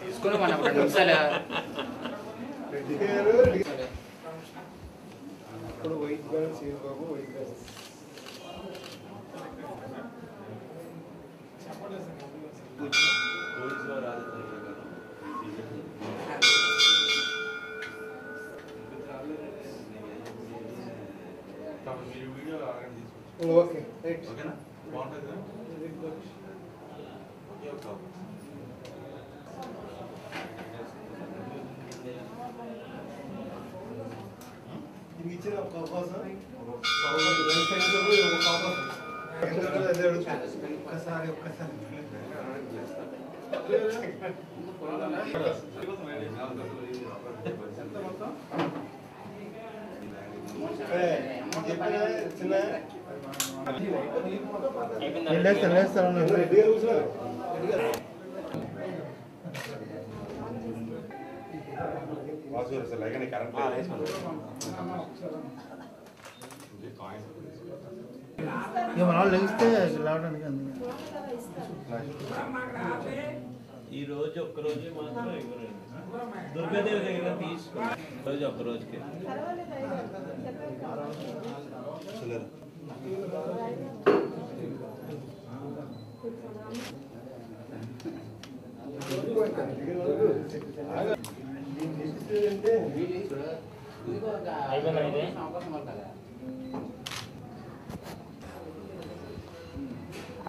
తీసుకుని మనం రెండు నిమిషాలు ఇప్పుడు వైట్ బ్యాలెన్స్ బాబు వైట్ బ్యాలెన్స్ ఓకే రైట్ ఇది ఇచ్చిన ఒక అవకాశం ఒక్కసారి ఒక్కసారి చిన్న ఇక మన వాళ్ళు లెగిస్తే లేవడానికి అందుకే ఈ రోజు ఒక్క రోజు మాత్రం ఇవ్వరండి దుర్గాదేవి దగ్గర తీసుకో రోజు ఒక్క రోజుకి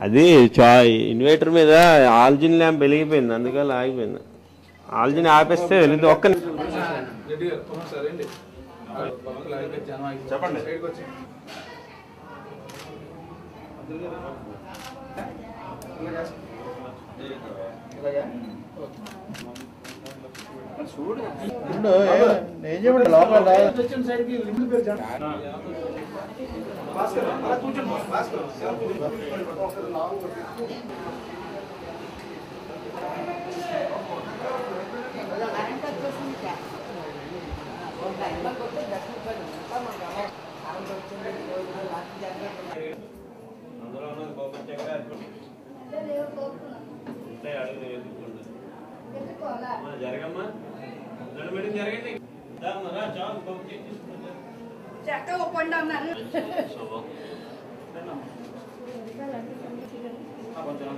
అది చా ఇన్వర్టర్ మీద ఆల్జిన్ ల్యాంప్ వెలిగిపోయింది అందుకని ఆగిపోయింది. ఆల్జిన్ ఆపేస్తే వెలిగింది ఒక్క చెప్పండి. ఇప్పుడు ఏ- ఏం చేయమంటే లోపల రా- జరగమ్మా రెండు మీటింగ్ జరగండి దామ్మా, రా, చాలు కొబ్బరి చెక్క తీసుకుంటా. చెక్క ఒప్పండి అన్నారు శుభం. కొంచెం